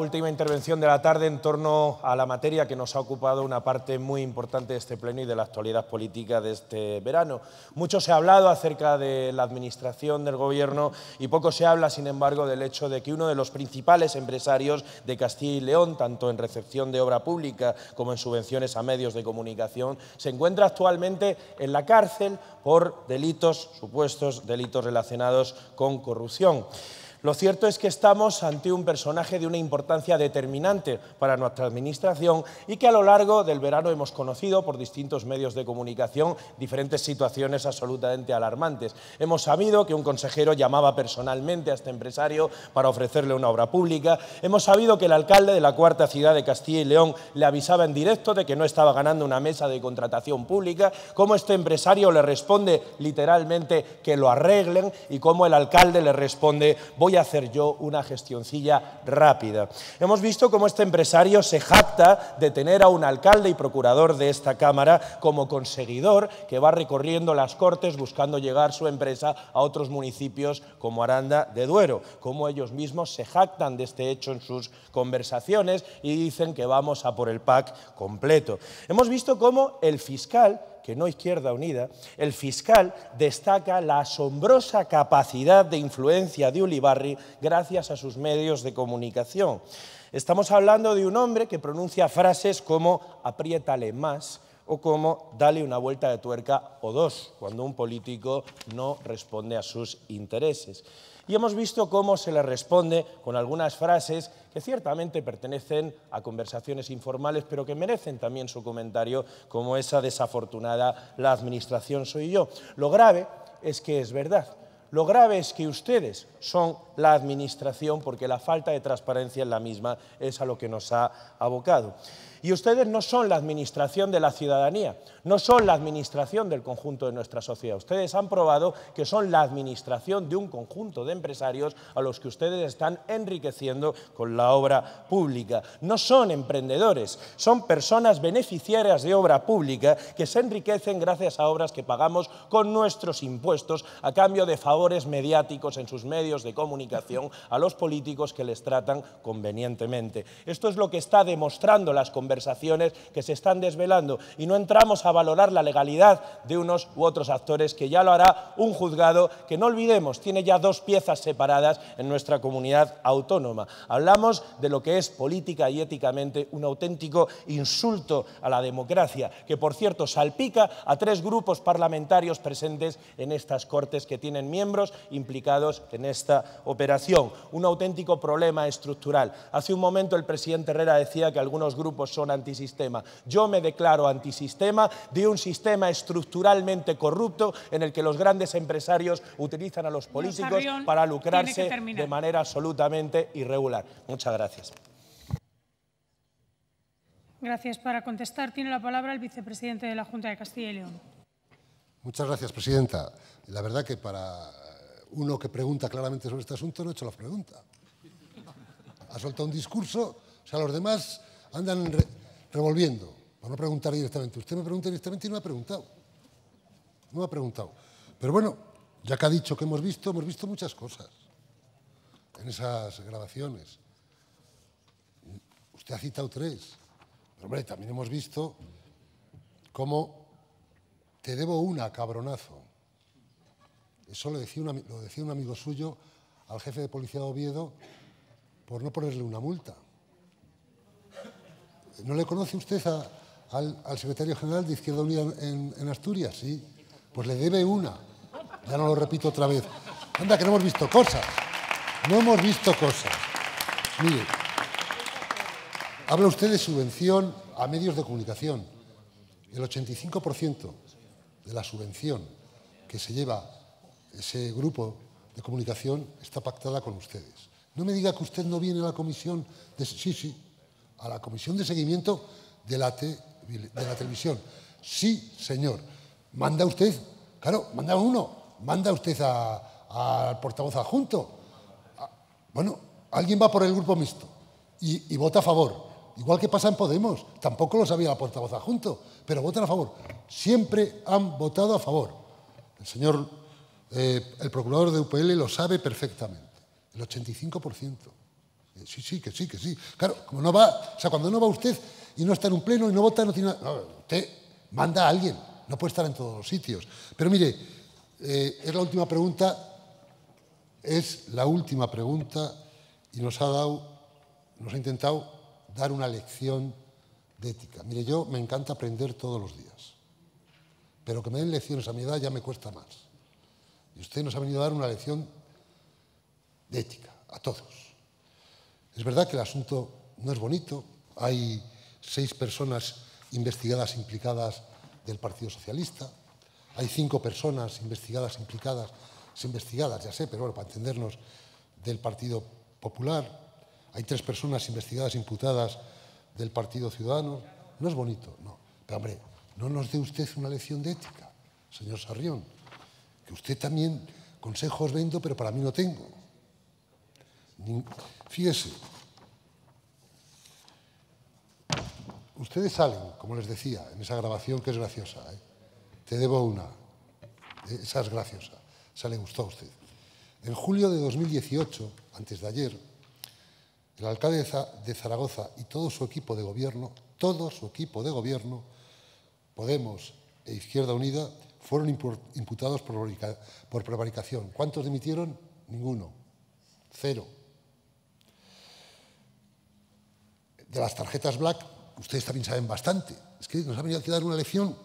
Última intervención de la tarde en torno a la materia que nos ha ocupado una parte muy importante de este pleno y de la actualidad política de este verano. Mucho se ha hablado acerca de la administración del Gobierno y poco se habla, sin embargo, del hecho de que uno de los principales empresarios de Castilla y León, tanto en recepción de obra pública como en subvenciones a medios de comunicación, se encuentra actualmente en la cárcel por delitos, supuestos delitos relacionados con corrupción. Lo cierto es que estamos ante un personaje de una importancia determinante para nuestra Administración y que a lo largo del verano hemos conocido por distintos medios de comunicación diferentes situaciones absolutamente alarmantes. Hemos sabido que un consejero llamaba personalmente a este empresario para ofrecerle una obra pública. Hemos sabido que el alcalde de la cuarta ciudad de Castilla y León le avisaba en directo de que no estaba ganando una mesa de contratación pública, cómo este empresario le responde literalmente que lo arreglen y cómo el alcalde le responde voy hacer yo una gestioncilla rápida. Hemos visto cómo este empresario se jacta de tener a un alcalde y procurador de esta Cámara como conseguidor que va recorriendo las Cortes buscando llegar su empresa a otros municipios como Aranda de Duero, como ellos mismos se jactan de este hecho en sus conversaciones y dicen que vamos a por el PAC completo. Hemos visto cómo el fiscal que no Izquierda Unida, el fiscal destaca la asombrosa capacidad de influencia de Ulibarri gracias a sus medios de comunicación. Estamos hablando de un hombre que pronuncia frases como apriétale más o como dale una vuelta de tuerca o dos cuando un político no responde a sus intereses y hemos visto cómo se le responde con algunas frases que ciertamente pertenecen a conversaciones informales, pero que merecen también su comentario, como esa desafortunada la administración soy yo. Lo grave es que es verdad. Lo grave es que ustedes son la administración porque la falta de transparencia en la misma es a lo que nos ha abocado. Y ustedes no son la administración de la ciudadanía, no son la administración del conjunto de nuestra sociedad. Ustedes han probado que son la administración de un conjunto de empresarios a los que ustedes están enriqueciendo con la obra pública. No son emprendedores, son personas beneficiarias de obra pública que se enriquecen gracias a obras que pagamos con nuestros impuestos a cambio de favores mediáticos en sus medios de comunicación a los políticos que les tratan convenientemente. Esto es lo que está demostrando las conversaciones que se están desvelando y no entramos a valorar la legalidad de unos u otros actores, que ya lo hará un juzgado que, no olvidemos, tiene ya dos piezas separadas en nuestra comunidad autónoma. Hablamos de lo que es política y éticamente un auténtico insulto a la democracia, que por cierto salpica a tres grupos parlamentarios presentes en estas Cortes que tienen miembros implicados en esta operación. Un auténtico problema estructural. Hace un momento el presidente Herrera decía que algunos grupos son antisistema. Yo me declaro antisistema de un sistema estructuralmente corrupto en el que los grandes empresarios utilizan a los políticos para lucrarse de manera absolutamente irregular. Muchas gracias. Gracias. Para contestar tiene la palabra el vicepresidente de la Junta de Castilla y León. Muchas gracias, presidenta. La verdad que para uno que pregunta claramente sobre este asunto no he hecho la pregunta. Ha soltado un discurso, o sea, los demás andan revolviendo, para no preguntar directamente. Usted me pregunta directamente y no me ha preguntado. No me ha preguntado. Pero bueno, ya que ha dicho que hemos visto, hemos visto muchas cosas en esas grabaciones. Usted ha citado tres. Pero hombre, también hemos visto cómo te debo una, cabronazo. Eso lo decía, un amigo suyo al jefe de policía de Oviedo por no ponerle una multa. ¿No le conoce usted al, secretario general de Izquierda Unida en, Asturias? Sí. Pues le debe una. Ya no lo repito otra vez. Anda, que no hemos visto cosas. No hemos visto cosas. Mire, habla usted de subvención a medios de comunicación. El 85% de la subvención que se lleva ese grupo de comunicación está pactada con ustedes. No me diga que usted no viene a la comisión de... Sí, sí, a la comisión de seguimiento de la, de la televisión. Sí, señor. Manda usted, claro, manda uno, manda usted al portavoz adjunto. Ah, bueno, alguien va por el grupo mixto y, vota a favor. Igual que pasa en Podemos, tampoco lo sabía la portavoz adjunto, pero votan a favor. Siempre han votado a favor. El señor, eh, el procurador de UPL lo sabe perfectamente, el 85%. Sí, sí, que sí, que sí. Claro, como no va, o sea, cuando no va usted y no está en un pleno y no vota, no tiene nada. No, usted manda a alguien, no puede estar en todos los sitios. Pero mire, eh, es la última pregunta, es la última pregunta y nos ha dado, nos ha intentado dar una lección de ética. Mire, yo me encanta aprender todos los días, pero que me den lecciones a mi edad ya me cuesta más. Y usted nos ha venido a dar una lección de ética, a todos. Es verdad que el asunto no es bonito, hay seis personas investigadas implicadas del Partido Socialista, hay cinco personas investigadas implicadas, investigadas, ya sé, pero bueno, para entendernos, del Partido Popular, hay tres personas investigadas imputadas del Partido Ciudadano. No es bonito, no. Pero hombre, no nos dé usted una lección de ética, señor Sarrión, que usted también consejos vendo, pero para mí no tengo. Fíjese, ustedes salen, como les decía, en esa grabación que es graciosa. ¿eh? Te debo una. Esa es graciosa. Esa le gustó a usted. En julio de 2018, antes de ayer, el alcalde de Zaragoza y todo su equipo de gobierno, todo su equipo de gobierno, Podemos e Izquierda Unida, fueron imputados por prevaricación. ¿Cuántos dimitieron? Ninguno. Cero. De las tarjetas black, ustedes también saben bastante. Es que nos ha venido a dar una lección.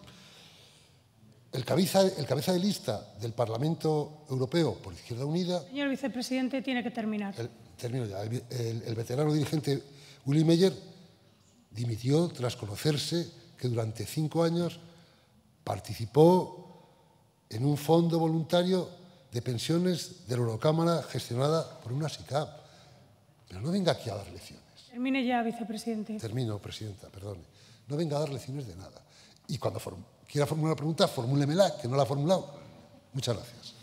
El cabeza, el cabeza de lista del Parlamento Europeo por Izquierda Unida. Señor vicepresidente, tiene que terminar. El, termino ya. El, veterano dirigente Willy Meyer dimitió tras conocerse que durante cinco años participó en un fondo voluntario de pensiones de la Eurocámara gestionada por una SICAP. Pero no venga aquí a dar lecciones. Termine ya, vicepresidente. Termino, presidenta, perdone. No venga a dar lecciones de nada. Y cuando quiera formular una pregunta, formúlemela, que no la ha formulado. Muchas gracias.